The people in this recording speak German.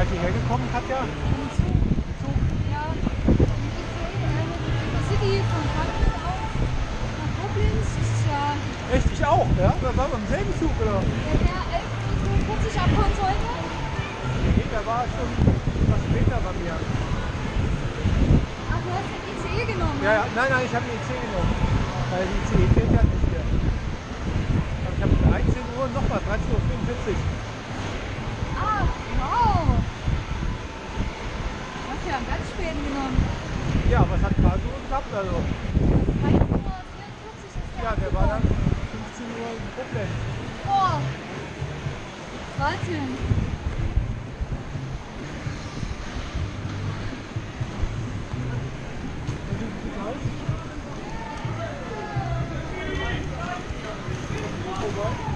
seid ihr hergekommen, Katja? Echt, ich auch, ja? Da war beim selben Zug, oder? Der der 11.45 Uhr sollte? heute. Nee, der war schon was später bei mir. Ach, du hast den ICE genommen? Ja, ja. nein, nein, ich habe den ICE genommen. Weil die ICE fehlt ja nicht mehr. Aber ich habe 13 Uhr nochmal, 13.45 Uhr. Schäden genommen. Ja, aber es hat gerade so geklappt. Also. 1 Uhr ist der Ja, der war dann 15 Uhr im Problem. Oh, Wahnsinn. Oh,